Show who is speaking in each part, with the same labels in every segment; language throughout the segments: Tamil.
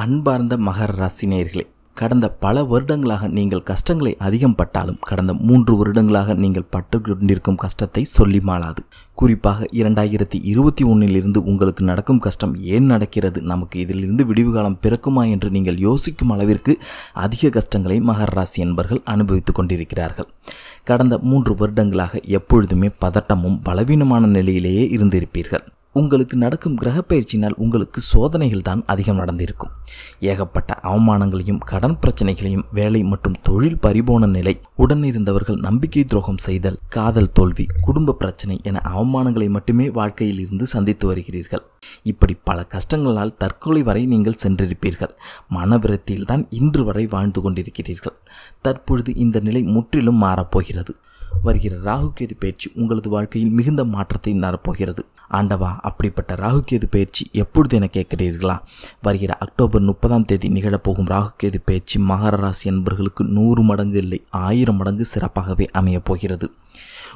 Speaker 1: அன்பார்ந்த மகர ராசி கடந்த பல வருடங்களாக நீங்கள் கஷ்டங்களை அதிகம் பட்டாலும் கடந்த மூன்று வருடங்களாக நீங்கள் பட்டு கொண்டிருக்கும் கஷ்டத்தை சொல்லி மாளாது. குறிப்பாக இரண்டாயிரத்தி இருபத்தி ஒன்றிலிருந்து உங்களுக்கு நடக்கும் கஷ்டம் ஏன் நடக்கிறது நமக்கு இதிலிருந்து விடிவு காலம் பிறக்குமா என்று நீங்கள் யோசிக்கும் அளவிற்கு அதிக கஷ்டங்களை மகர ராசி என்பர்கள் அனுபவித்துக் கொண்டிருக்கிறார்கள். கடந்த மூன்று வருடங்களாக எப்பொழுதுமே பதட்டமும் பலவீனமான நிலையிலேயே இருந்திருப்பீர்கள். உங்களுக்கு நடக்கும் கிரகப்பயிற்சியினால் உங்களுக்கு சோதனைகள் தான் அதிகம் நடந்திருக்கும். ஏகப்பட்ட அவமானங்களையும் கடன் பிரச்சனைகளையும் வேலை மற்றும் தொழில் பரிபோன நிலை உடனிருந்தவர்கள் நம்பிக்கை துரோகம் செய்தல் காதல் தோல்வி குடும்ப பிரச்சனை என அவமானங்களை மட்டுமே வாழ்க்கையில் இருந்து சந்தித்து வருகிறீர்கள். இப்படி பல கஷ்டங்களால் தற்கொலை வரை நீங்கள் சென்றிருப்பீர்கள். மனவிரத்தியில் தான் இன்று வரை வாழ்ந்து கொண்டிருக்கிறீர்கள். தற்பொழுது இந்த நிலை முற்றிலும் மாறப்போகிறது. வருகிற ராகுகேது பயிற்சி உங்களது வாழ்க்கையில் மிகுந்த மாற்றத்தை நடப்போகிறது ஆண்டவா அப்படிப்பட்ட ராகுகேது பயிற்சி எப்பொழுது என கேட்கிறீர்களா? வருகிற அக்டோபர் முப்பதாம் தேதி நிகழப்போகும் ராகுகேது பயிற்சி மகர ராசி என்பவர்களுக்கு நூறு மடங்கு இல்லை ஆயிரம் மடங்கு சிறப்பாகவே அமையப் போகிறது.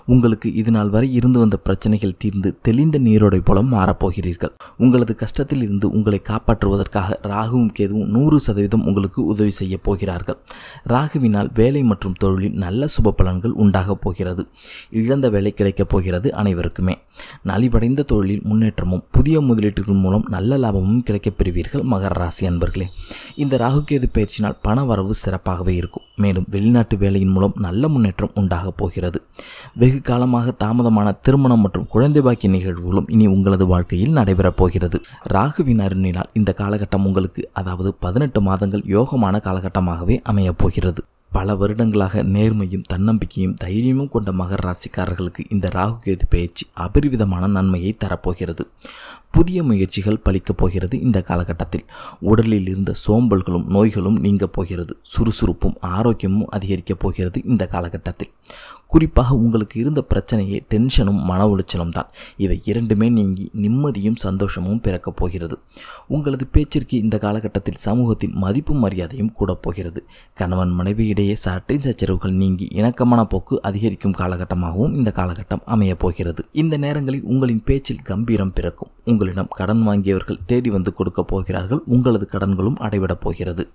Speaker 1: உங்களுக்கு இதுநாள் வரை இருந்து வந்த பிரச்சனைகள் தீர்ந்து தெளிந்த நீரோடை போல மாறப்போகிறீர்கள். உங்களது கஷ்டத்தில் இருந்து உங்களை காப்பாற்றுவதற்காக ராகுவும் கேதுவும் நூறு சதவீதம் உங்களுக்கு உதவி செய்ய போகிறார்கள். ராகுவினால் வேலை மற்றும் தொழிலில் நல்ல சுப பலன்கள் உண்டாகப் போகிறது. இழந்த வேலை கிடைக்கப் போகிறது அனைவருக்குமே. நலிவடைந்த தொழிலில் முன்னேற்றமும் புதிய முதலீட்டுகள் மூலம் நல்ல லாபமும் கிடைக்கப் பெறுவீர்கள் மகர ராசி அன்பர்களே. இந்த ராகுகேது பயிற்சினால் பண வரவு சிறப்பாகவே இருக்கும். மேலும் வெளிநாட்டு வேலையின் மூலம் நல்ல முன்னேற்றம் உண்டாகப் போகிறது. வெகு காலமாக தாமதமான திருமணம் மற்றும் குழந்தை பாக்கிய நிகழ்வுகளும் இனி உங்களது வாழ்க்கையில் நடைபெறப் போகிறது. ராகுவின் அருணினால் இந்த காலகட்டம் உங்களுக்கு அதாவது பதினெட்டு மாதங்கள் யோகமான காலகட்டமாகவே அமையப் போகிறது. பல வருடங்களாக நேர்மையும் தன்னம்பிக்கையும் தைரியமும் கொண்ட மகர ராசிக்காரர்களுக்கு இந்த ராகுகேது பயிற்சி அபரிவிதமான நன்மையை தரப்போகிறது. புதிய முயற்சிகள் பலிக்கப் போகிறது இந்த காலகட்டத்தில். உடலில் இருந்த சோம்பல்களும் நோய்களும் நீங்க போகிறது. சுறுசுறுப்பும் ஆரோக்கியமும் அதிகரிக்கப் போகிறது இந்த காலகட்டத்தில். குறிப்பாக உங்களுக்கு இருந்த பிரச்சனையே டென்ஷனும் மன உளைச்சலும் தான். இவை இரண்டுமே நீங்கி நிம்மதியும் சந்தோஷமும் பிறக்கப் போகிறது. உங்களது பேச்சிற்கு இந்த காலகட்டத்தில் சமூகத்தின் மதிப்பும் மரியாதையும் கூட போகிறது. கணவன் மனைவியிடையே சட்டை சச்சரவுகள் நீங்கி இணக்கமான போக்கு அதிகரிக்கும் காலகட்டமாகவும் இந்த காலகட்டம் அமையப் போகிறது. இந்த நேரங்களில் உங்களின் பேச்சில் கம்பீரம் பிறக்கும். உங்களிடம் கடன் வாங்கியவர்கள் தேடி வந்து கொடுக்க போகிறார்கள். உங்களது கடன்களும் அடைவிடப் போகிறது.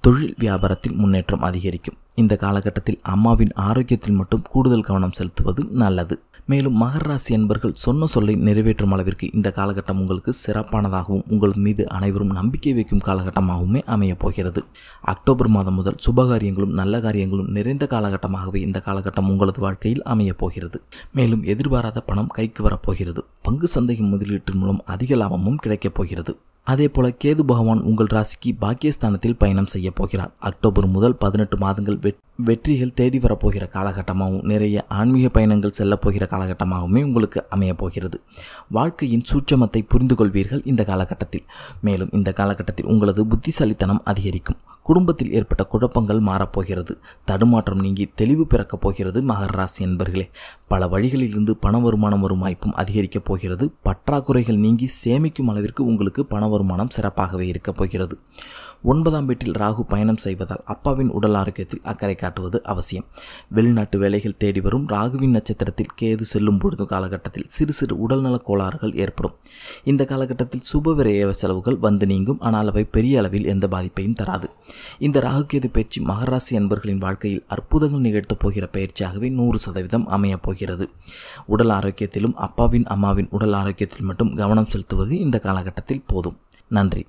Speaker 1: தொழில் வியாபாரத்தில் முன்னேற்றம் அதிகரிக்கும். இந்த காலகட்டத்தில் அம்மாவின் ஆரோக்கியத்தில் மட்டும் கூடுதல் கவனம் செலுத்துவது நல்லது. மேலும் மகர ராசி என்பர்கள் சொன்ன சொல்லை நிறைவேற்றும் அளவிற்கு இந்த காலகட்டம் உங்களுக்கு சிறப்பானதாகவும் உங்கள் மீது அனைவரும் நம்பிக்கை வைக்கும் காலகட்டமாகவுமே அமையப் போகிறது. அக்டோபர் மாதம் முதல் சுபகாரியங்களும் நல்ல காரியங்களும் நிறைந்த காலகட்டமாகவே இந்த காலகட்டம் உங்களது வாழ்க்கையில் அமையப் போகிறது. மேலும் எதிர்பாராத பணம் கைக்கு வரப்போகிறது பங்கு சந்தையின் முதலீட்டின் மூலம் அதிக லாபமும் கிடைக்கப் போகிறது. அதே போல கேது பகவான் உங்கள் ராசிக்கு பாக்கியஸ்தானத்தில் பயணம் செய்ய போகிறார். அக்டோபர் முதல் பதினெட்டு மாதங்கள் வெற்றிகள் தேடி வரப்போகிற காலகட்டமாகவும் நிறைய ஆன்மீக பயணங்கள் செல்லப்போகிற காலகட்டமாகவுமே உங்களுக்கு அமையப் போகிறது. வாழ்க்கையின் சூட்சமத்தை புரிந்து கொள்வீர்கள் இந்த காலகட்டத்தில். மேலும் இந்த காலகட்டத்தில் உங்களது புத்திசாலித்தனம் அதிகரிக்கும். குடும்பத்தில் ஏற்பட்ட குழப்பங்கள் மாறப்போகிறது. தடுமாற்றம் நீங்கி தெளிவு பிறக்கப் போகிறது மகர ராசி என்பர்களே. பல வழிகளிலிருந்து பண வருமானம் வரும் வாய்ப்பும் அதிகரிக்கப் போகிறது. பற்றாக்குறைகள் நீங்கி சேமிக்கும் அளவிற்கு உங்களுக்கு பண வருமானம் சிறப்பாகவே இருக்கப் போகிறது. ஒன்பதாம் வீட்டில் ராகு பயணம் செய்வதால் அப்பாவின் உடல் ஆரோக்கியத்தில் அக்கறை காட்டுவது அவசியம். வெளிநாட்டு வேலைகள் தேடி வரும் ராகுவின் நட்சத்திரத்தில் கேது செல்லும் பொழுது காலகட்டத்தில் சிறு சிறு உடல்நலக் கோளாறுகள் ஏற்படும். இந்த காலகட்டத்தில் சுப விரைய செலவுகள் வந்து நீங்கும். ஆனால் அவை பெரிய அளவில் எந்த பாதிப்பையும் தராது. இந்த ராகுகேது பயிற்சி மகராசி அன்பர்களின் வாழ்க்கையில் அற்புதங்கள் நிகழ்த்தப் போகிற பயிற்சியாகவே நூறு சதவீதம் அமையப் போகிறது. உடல் ஆரோக்கியத்திலும் அப்பாவின் அம்மாவின் உடல் ஆரோக்கியத்தில் மட்டும் கவனம் செலுத்துவது இந்த காலகட்டத்தில் போதும். நன்றி.